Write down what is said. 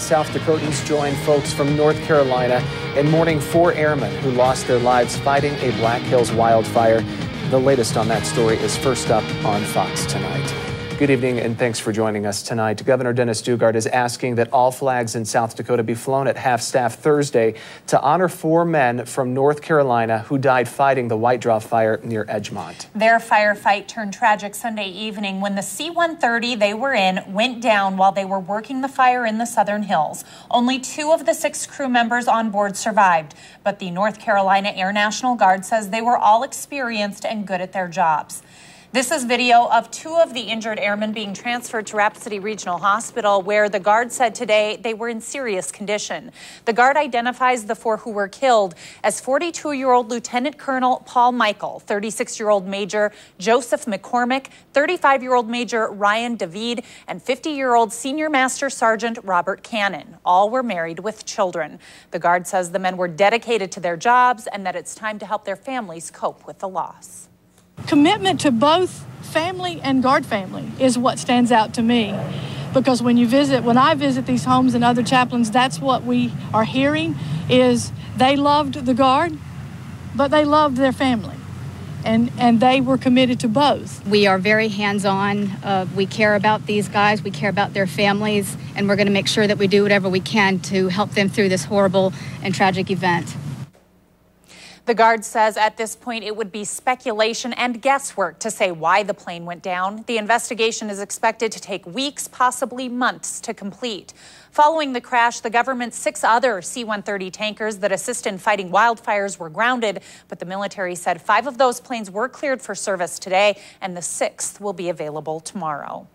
South Dakotans join folks from North Carolina in mourning four airmen who lost their lives fighting a Black Hills wildfire. The latest on that story is first up on Fox tonight. Good evening and thanks for joining us tonight. Governor Dennis Daugaard is asking that all flags in South Dakota be flown at half staff Thursday to honor four men from North Carolina who died fighting the White Draw fire near Edgemont. Their firefight turned tragic Sunday evening when the C 130 they were in went down while they were working the fire in the southern hills. Only two of the six crew members on board survived, but the North Carolina Air National Guard says they were all experienced and good at their jobs. This is video of two of the injured airmen being transferred to City Regional Hospital, where the Guard said today they were in serious condition. The Guard identifies the four who were killed as 42 year old Lieutenant Colonel Paul Mikeal, 36 year old Major Joseph McCormick, 35 year old Major Ryan David, and 50 year old Senior Master Sergeant Robert Cannon. All were married with children. The Guard says the men were dedicated to their jobs and that it's time to help their families cope with the loss commitment to both family and guard family is what stands out to me. Because when you visit when i visit these homes and other chaplains that's what we are hearing is they loved the guard but they loved their family. And and they were committed to both. We are very hands-on. Uh, we care about these guys. We care about their families and we're going to make sure that we do whatever we can to help them through this horrible and tragic event the Guard says at this point it would be speculation and guesswork to say why the plane went down. The investigation is expected to take weeks, possibly months, to complete. Following the crash, the government's six other C 130 tankers that assist in fighting wildfires were grounded, but the military said five of those planes were cleared for service today, and the sixth will be available tomorrow.